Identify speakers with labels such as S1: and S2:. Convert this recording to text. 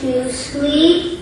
S1: To sleep.